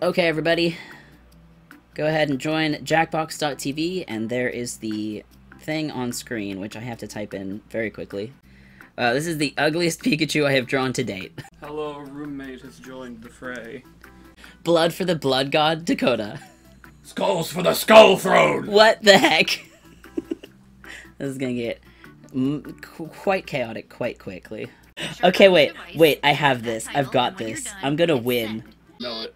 Okay, everybody. Go ahead and join Jackbox.tv, and there is the thing on screen, which I have to type in very quickly. Uh, this is the ugliest Pikachu I have drawn to date. Hello, a roommate has joined the fray. Blood for the Blood God, Dakota. Skulls for the Skull Throne! What the heck? this is gonna get mm, qu- quite chaotic quite quickly. Okay, wait, wait, I have this. I've got this. I'm gonna win. No, it.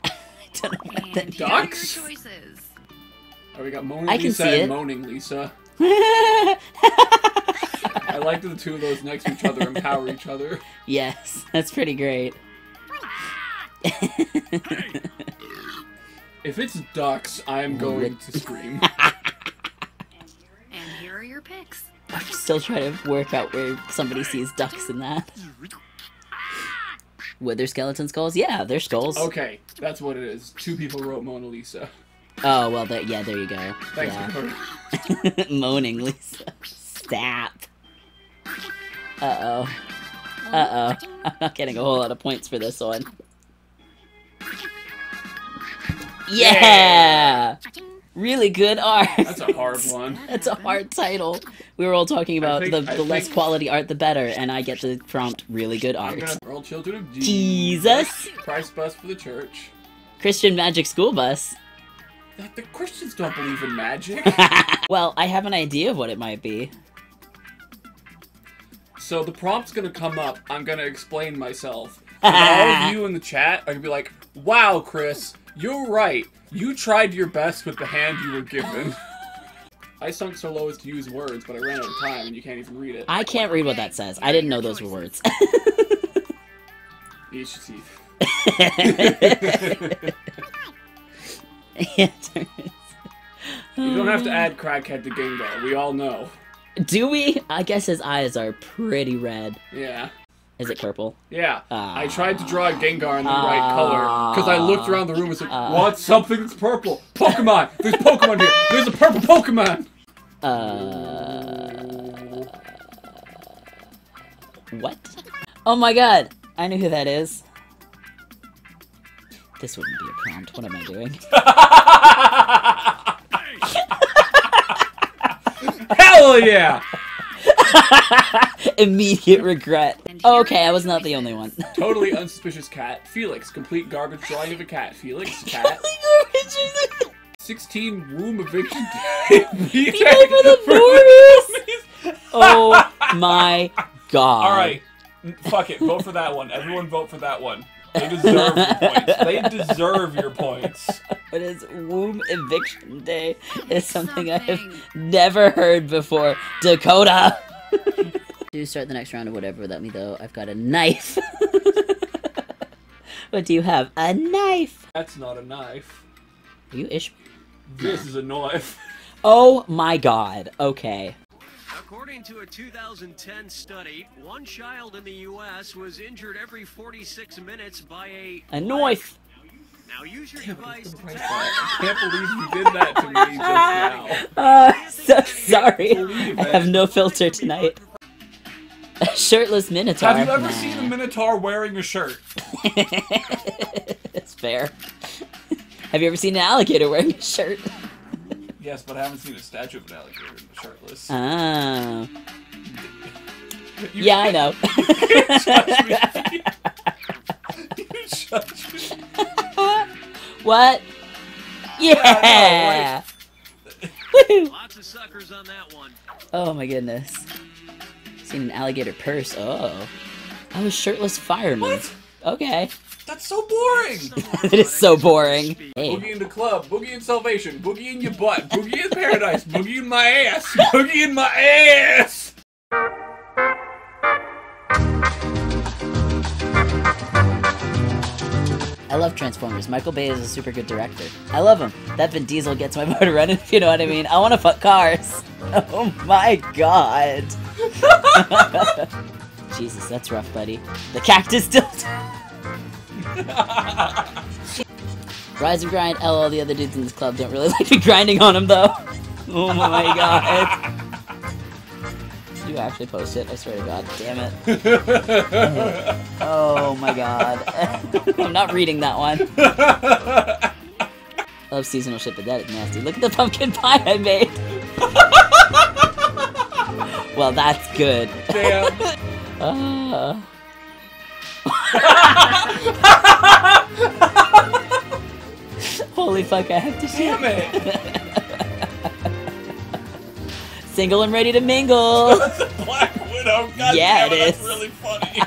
I don't know what that Ducks? Oh, we got Moaning I can Lisa see and it. Moaning Lisa. I like that the two of those next to each other empower each other. yes, that's pretty great. If it's ducks, I am going to scream. And here are your picks. I'm still trying to work out where somebody sees ducks in that. Wither skeleton skulls? Yeah, they're skulls. Okay, that's what it is. Two people wrote Mona Lisa. Oh, well, there, yeah, there you go. Thanks, yeah. Moaning Lisa. Stop. Uh-oh. Uh-oh. I'm not getting a whole lot of points for this one. Yeah! Really good art. That's a hard one. That's a hard title. We were all talking about think- the, I the less think- quality art, the better, and I get the prompt really good art. World Children of Jesus. Jesus! Price bus for the church. Christian Magic School Bus. That the Christians don't believe in magic. well, I have an idea of what it might be. so the prompt's gonna come up. I'm gonna explain myself. And all of you in the chat are gonna be like, "Wow, Chris, you're right. You tried your best with the hand you were given." I sunk so low as to use words, but I ran out of time, and you can't even read it. I can't read what that says. I didn't know those were words. Each teeth. Yeah, You don't have to add crackhead to Gengar. We all know. Do we? I guess his eyes are pretty red. Yeah. Is it purple? Yeah, Ah. I tried to draw a Gengar in the right color because I looked around the room and said, "Want something that's purple? Pokemon! There's Pokemon here. There's a purple Pokemon." Uh. What? Oh my god! I know who that is. This wouldn't be a prompt. What am I doing? Hell yeah! Immediate regret. Oh, okay, I was not the only one. Totally unsuspicious cat. Felix, complete garbage drawing of a cat. Felix, cat. 16 womb eviction. People for the borders! Oh my god. All right, fuck it. Vote for that one. Everyone vote for that one. They deserve your points. They deserve your points. It is womb eviction day. It's something I have never heard before. Dakota! Do start the next round or whatever without me though. I've got a knife. what do you have? A knife! That's not a knife. Are you ish? This is a knife. Oh my god. Okay. According to a 2010 study, one child in the U.S. was injured every 46 minutes by a A knife! Now use your device. I can't believe you did that to me just now. Uh, so sorry. I have no filter tonight. A shirtless minotaur. Have you ever Nah. seen a Minotaur wearing a shirt? it's fair. Have you ever seen an alligator wearing a shirt? Yes, but I haven't seen a statue of an alligator shirtless. Oh. You Yeah, I know. can't judge me. You judge me. what? Yeah! Lots of suckers on that one. Oh my goodness. Seen an alligator purse. Oh. I was shirtless fireman. What? Okay. That's so boring. it is so boring. Hey. Boogie in the club, boogie in salvation, boogie in your butt, boogie in paradise, boogie in my ass, boogie in my ass. I love Transformers. Michael Bay is a super good director. I love him. That Vin Diesel gets my motor running, if you know what I mean. I want to fuck cars. Oh my god. Jesus, that's rough, buddy. The cactus still. Rise and grind. LOL, the other dudes in this club don't really like me grinding on him, though. Oh my god. you actually post it? I swear to God. Damn it. oh my god. I'm not reading that one. Love seasonal shit, but that is nasty. Look at the pumpkin pie I made. Well, that's good. Damn. Uh. Holy fuck, I have to shit. Damn it. Single and ready to mingle. That's a Black Widow. God Yeah, damn it it, is. That's really funny.